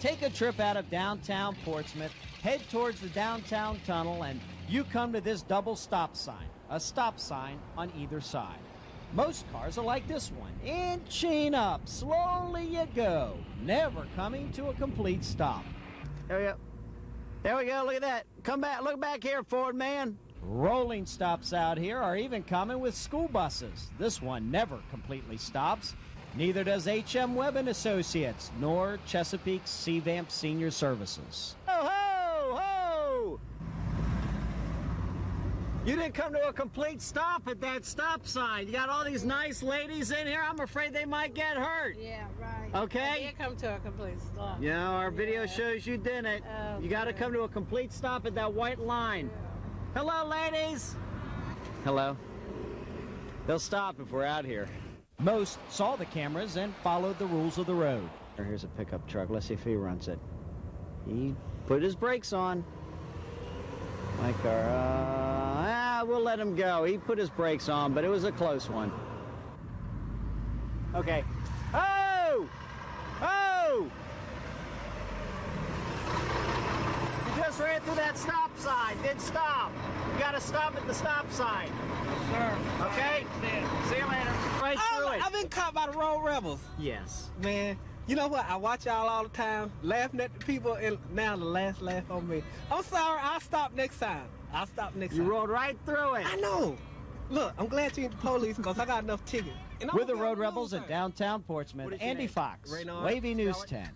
Take a trip out of downtown Portsmouth, head towards the downtown tunnel, and you come to this double stop sign, a stop sign on either side. Most cars are like this one, inching up, slowly you go, never coming to a complete stop. There we go. There we go. Look at that. Come back. Look back here, Ford man. Rolling stops out here are even common with school buses. This one never completely stops. Neither does HM Webb and Associates, nor Chesapeake CVAMP Senior Services. Ho, ho, ho! You didn't come to a complete stop at that stop sign. You got all these nice ladies in here. I'm afraid they might get hurt. Yeah, right. Okay. I did come to a complete stop. You know, our video Yeah. shows you didn't. Oh, you got to come to a complete stop at that white line. Hello, ladies. Hello. They'll stop if we're out here. Most saw the cameras and followed the rules of the road. Here's a pickup truck. Let's see if he runs it. He put his brakes on. My car. Uh, ah, we'll let him go. He put his brakes on, but it was a close one. Okay. Oh! Oh! You just ran through that stop sign. Did stop. You got to stop at the stop sign. Yes, Sir. Okay? See you later. Right oh, through Oh, it. I've been caught by the road rebels, Yes. man. You know what? I watch y'all all the time, laughing at the people, and now the last laugh on me. I'm sorry. I'll stop next time. I'll stop next You time. You rolled right through it. I know. Look, I'm glad you ain't the police because I got enough tickets. And I'm With the gonna be on Road Rebels road at downtown Portsmouth, What is your Andy name? Fox, Raynard? Wavy News Spell it. 10.